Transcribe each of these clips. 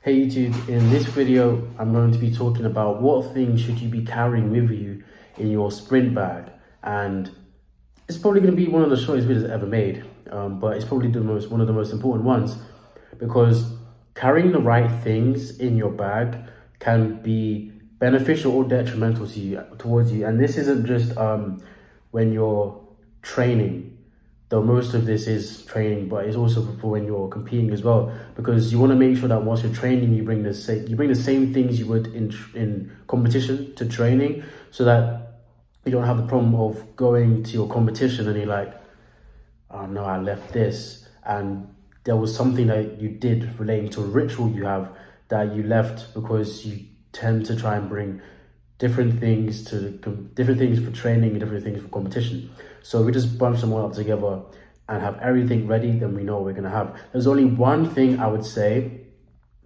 Hey YouTube, in this video I'm going to be talking about what things should you be carrying with you in your sprint bag. And it's probably going to be one of the shortest videos ever made um, but it's probably the most one of the most important ones because carrying the right things in your bag can be beneficial or detrimental to you towards you. And this isn't just um, when you're training though most of this is training, but it's also for when you're competing as well, because you want to make sure that whilst you're training, you bring the same you bring the same things you would in in competition to training, so that you don't have the problem of going to your competition and you're like, oh no, I left this, and there was something that you did relating to a ritual you have that you left because you tend to try and bring different things to different things for training and different things for competition. So we just bunch them all up together and have everything ready, then we know what we're gonna have. There's only one thing I would say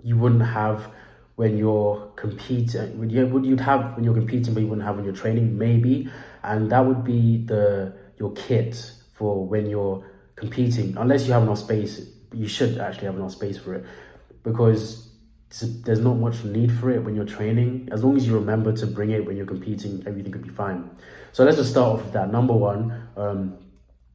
you wouldn't have when you're competing, would you, would you'd have when you're competing, but you wouldn't have when you're training, maybe, and that would be the your kit for when you're competing. Unless you have enough space, you should actually have enough space for it, because there's not much need for it when you're training. As long as you remember to bring it when you're competing, everything could be fine. So let's just start off with that. Number one, um,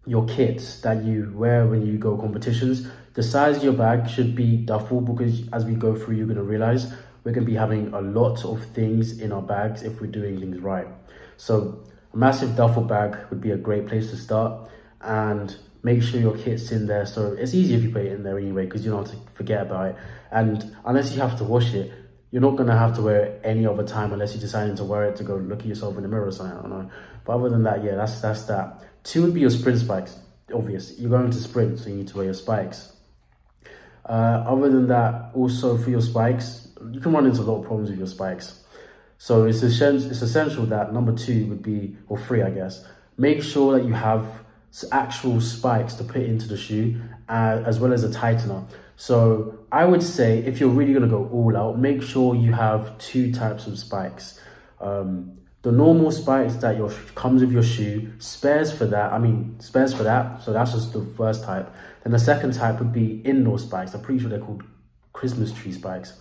your kits that you wear when you go competitions. The size of your bag should be duffel because as we go through, you're going to realize we're going to be having a lot of things in our bags if we're doing things right. So a massive duffel bag would be a great place to start. And make sure your kit's in there. So it's easy if you put it in there anyway, because you don't have to forget about it. And unless you have to wash it, you're not gonna have to wear it any other time unless you're deciding to wear it to go look at yourself in the mirror or something. I don't know. But other than that, yeah, that's that's that. Two would be your sprint spikes. Obvious, you're going to sprint, so you need to wear your spikes. Uh, other than that, also for your spikes, you can run into a lot of problems with your spikes. So it's essential, it's essential that number two would be, or three, I guess, make sure that you have actual spikes to put into the shoe uh, as well as a tightener. So I would say if you're really going to go all out, make sure you have two types of spikes. Um, the normal spikes that your comes with your shoe, spares for that. I mean, spares for that. So that's just the first type. Then the second type would be indoor spikes. I'm pretty sure they're called Christmas tree spikes.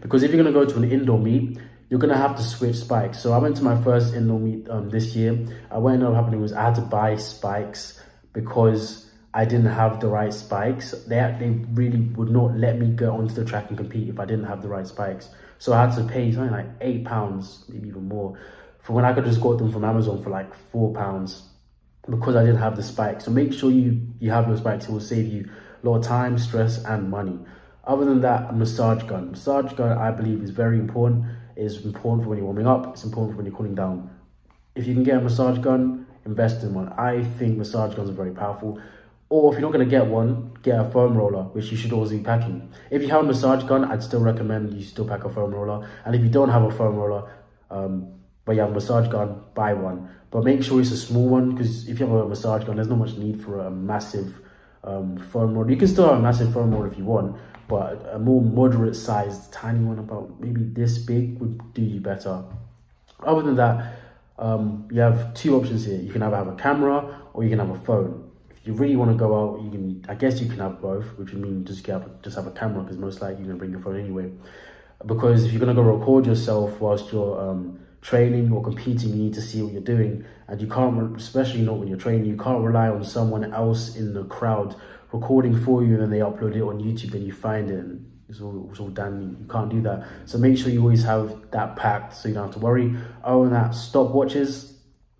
Because if you're going to go to an indoor meet, you're gonna have to switch spikes. So I went to my first indoor meet um, this year. Uh, what ended up happening was I had to buy spikes because I didn't have the right spikes. They they really would not let me go onto the track and compete if I didn't have the right spikes. So I had to pay something like eight pounds, maybe even more, for when I could just got them from Amazon for like four pounds because I didn't have the spikes. So make sure you you have your spikes. It will save you a lot of time, stress, and money. Other than that, massage gun. Massage gun, I believe, is very important. It's important for when you're warming up. It's important for when you're cooling down. If you can get a massage gun, invest in one. I think massage guns are very powerful. Or if you're not going to get one, get a foam roller, which you should always be packing. If you have a massage gun, I'd still recommend you still pack a foam roller. And if you don't have a foam roller, um, but you have a massage gun, buy one. But make sure it's a small one, because if you have a massage gun, there's not much need for a massive um, foam roller. You can still have a massive foam roller if you want, but a more moderate sized, tiny one, about maybe this big, would do you better. Other than that, um, you have two options here. You can either have a camera or you can have a phone. If you really want to go out, you can. I guess you can have both, which would mean just have just have a camera because most likely you're gonna bring your phone anyway. Because if you're gonna go record yourself whilst you're um, training or competing, you need to see what you're doing, and you can't, especially not when you're training, you can't rely on someone else in the crowd recording for you, and then they upload it on YouTube, then you find it. And, it's all, it's all done. You can't do that. So make sure you always have that packed so you don't have to worry. Oh, and that stopwatches.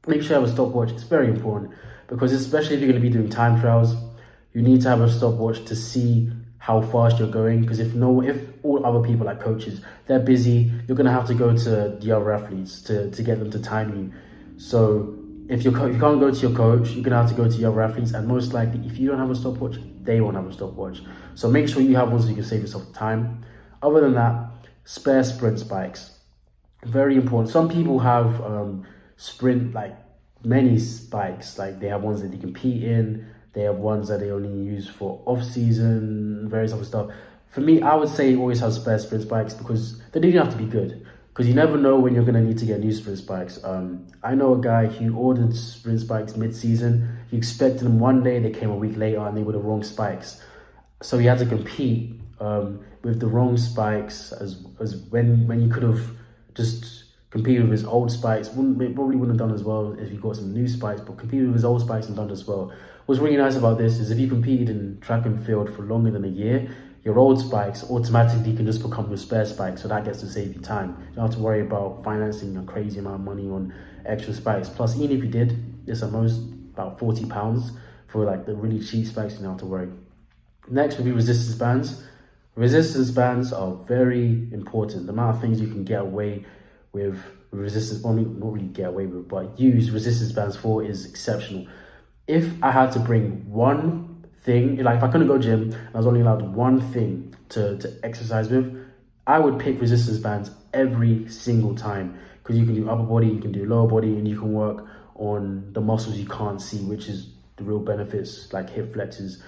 Make sure you have a stopwatch. It's very important because especially if you're going to be doing time trials, you need to have a stopwatch to see how fast you're going. Because if no, if all other people like coaches, they're busy, you're going to have to go to the other athletes to, to get them to time you. So if you you can't go to your coach, you're gonna have to go to your other athletes, and most likely, if you don't have a stopwatch, they won't have a stopwatch. So make sure you have one so you can save yourself time. Other than that, spare sprint spikes, very important. Some people have um, sprint like many spikes, like they have ones that they compete in, they have ones that they only use for off season, various other stuff. For me, I would say always have spare sprint spikes because they don't have to be good because you never know when you're going to need to get new sprint spikes. Um, I know a guy who ordered sprint spikes mid-season. He expected them one day, they came a week later and they were the wrong spikes. So he had to compete um, with the wrong spikes as as when when you could have just competed with his old spikes. Wouldn't probably wouldn't have done as well if he got some new spikes, but competed with his old spikes and done as well. What's really nice about this is if you competed in track and field for longer than a year, your old spikes automatically can just become your spare spikes, so that gets to save you time. You don't have to worry about financing a crazy amount of money on extra spikes. Plus, even if you did, it's at most about 40 pounds for like the really cheap spikes, you don't have to worry. Next would be resistance bands. Resistance bands are very important. The amount of things you can get away with resistance, well, not really get away with, but use resistance bands for is exceptional. If I had to bring one thing, like if I couldn't go gym, and I was only allowed one thing to, to exercise with, I would pick resistance bands every single time because you can do upper body, you can do lower body, and you can work on the muscles you can't see, which is the real benefits like hip flexors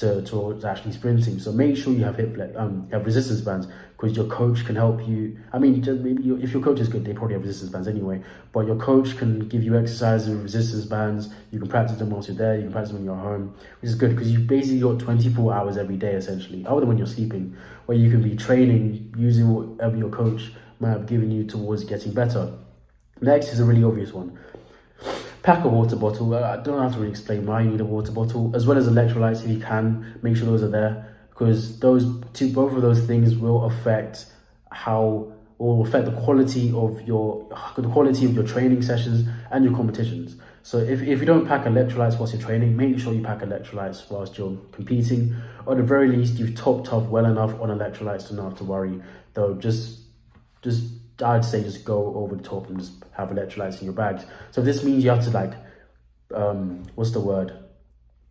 to, towards actually sprinting. So make sure you have hip flex, um, have resistance bands because your coach can help you. I mean, maybe you, if your coach is good, they probably have resistance bands anyway. But your coach can give you exercises with resistance bands. You can practice them whilst you're there. You can practice them when you're home, which is good because you basically got 24 hours every day essentially, other than when you're sleeping, where you can be training using whatever your coach might have given you towards getting better. Next is a really obvious one pack a water bottle. I don't have to really explain why you need a water bottle, as well as electrolytes if you can. Make sure those are there because those two, both of those things will affect how or affect the quality of your the quality of your training sessions and your competitions. So if, if you don't pack electrolytes whilst you're training, make sure you pack electrolytes whilst you're competing. Or at the very least, you've topped off well enough on electrolytes to not have to worry. Though just just I'd say just go over the top and just have electrolytes in your bags. So this means you have to like, um, what's the word?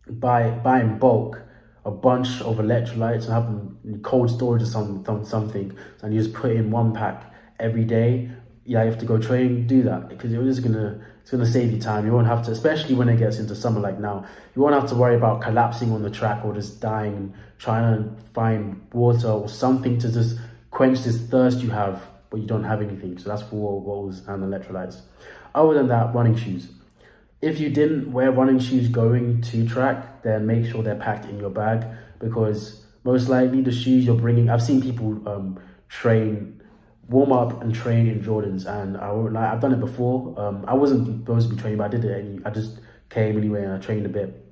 Buy buy in bulk a bunch of electrolytes and have them in cold storage or some, some something, and you just put in one pack every day. Yeah, you have to go train, do that because you're just gonna it's gonna save you time. You won't have to, especially when it gets into summer like now, you won't have to worry about collapsing on the track or just dying, trying to find water or something to just quench this thirst you have but you don't have anything. So that's for walls and electrolytes. Other than that, running shoes. If you didn't wear running shoes going to track, then make sure they're packed in your bag because most likely the shoes you're bringing, I've seen people um, train, warm up and train in Jordans and I I've done it before. Um, I wasn't supposed to be training, but I did it and I just came anyway and I trained a bit.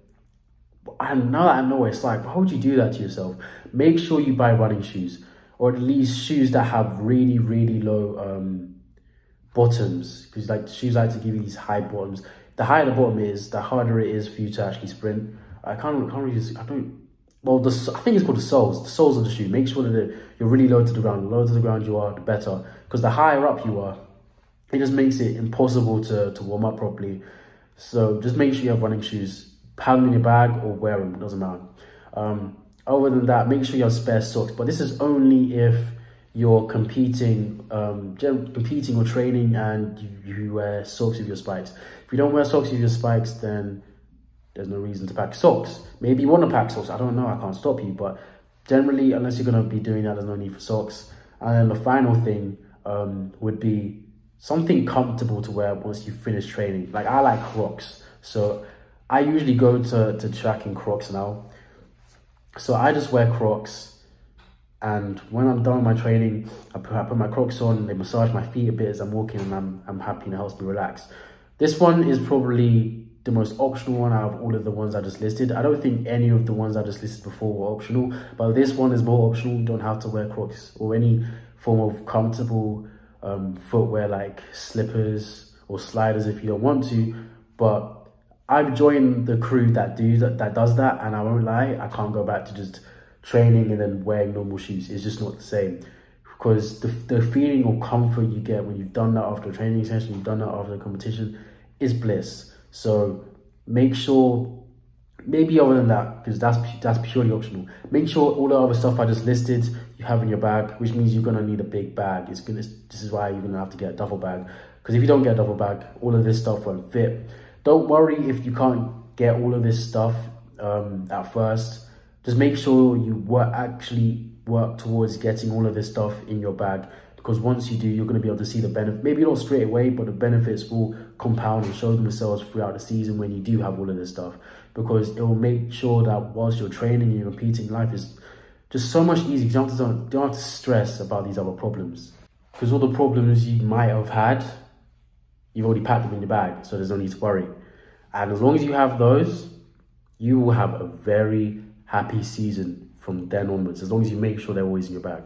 And now that I know what it's like, why would you do that to yourself? Make sure you buy running shoes or at least shoes that have really, really low um, bottoms. Because like shoes like to give you these high bottoms. The higher the bottom is, the harder it is for you to actually sprint. I can't, can't really, I don't, well, the, I think it's called the soles, the soles of the shoe. Make sure that you're really low to the ground. The lower to the ground you are, the better. Because the higher up you are, it just makes it impossible to, to warm up properly. So just make sure you have running shoes. Pound in your bag or wear them, doesn't matter. Um, other than that, make sure you have spare socks. But this is only if you're competing, um, competing or training and you, you wear socks with your spikes. If you don't wear socks with your spikes, then there's no reason to pack socks. Maybe you want to pack socks. I don't know. I can't stop you. But generally, unless you're going to be doing that, there's no need for socks. And then the final thing um, would be something comfortable to wear once you finish training. Like I like Crocs. So I usually go to, to track in Crocs now. So I just wear Crocs and when I'm done with my training, I put, I put my Crocs on, and they massage my feet a bit as I'm walking and I'm, I'm happy and it helps me relax. This one is probably the most optional one out of all of the ones I just listed. I don't think any of the ones I just listed before were optional, but this one is more optional. You don't have to wear Crocs or any form of comfortable um, footwear like slippers or sliders if you don't want to, but I've joined the crew that do that, that does that, and I won't lie, I can't go back to just training and then wearing normal shoes. It's just not the same because the, the feeling of comfort you get when you've done that after a training session, you've done that after a competition, is bliss. So make sure, maybe other than that, because that's that's purely optional. Make sure all the other stuff I just listed you have in your bag, which means you're gonna need a big bag. It's gonna. This is why you're gonna have to get a duffel bag, because if you don't get a duffel bag, all of this stuff won't fit. Don't worry if you can't get all of this stuff um, at first. Just make sure you work, actually work towards getting all of this stuff in your bag because once you do, you're going to be able to see the benefit. Maybe not straight away, but the benefits will compound and show themselves throughout the season when you do have all of this stuff because it will make sure that whilst you're training and you're competing, life is Just so much easier. You don't have to, don't have to stress about these other problems. Because all the problems you might have had, you've already packed them in your bag, so there's no need to worry. And as long as you have those, you will have a very happy season from then onwards, as long as you make sure they're always in your bag.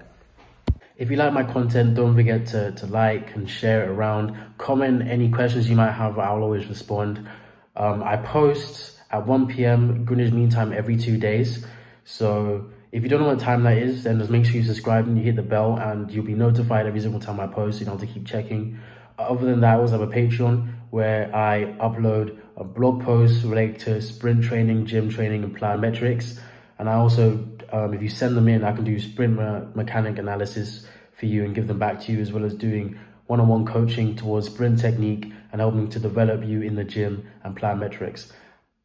If you like my content, don't forget to, to like and share it around. Comment any questions you might have, I'll always respond. Um, I post at 1 p.m. Greenwich Mean Time every two days. So if you don't know what time that is, then just make sure you subscribe and you hit the bell and you'll be notified every single time I post. You don't have to keep checking. Other than that, I also have a Patreon where I upload a blog post related to sprint training, gym training, and plyometrics. And I also, um, if you send them in, I can do sprint me mechanic analysis for you and give them back to you, as well as doing one-on-one -on -one coaching towards sprint technique and helping to develop you in the gym and plyometrics.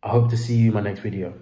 I hope to see you in my next video.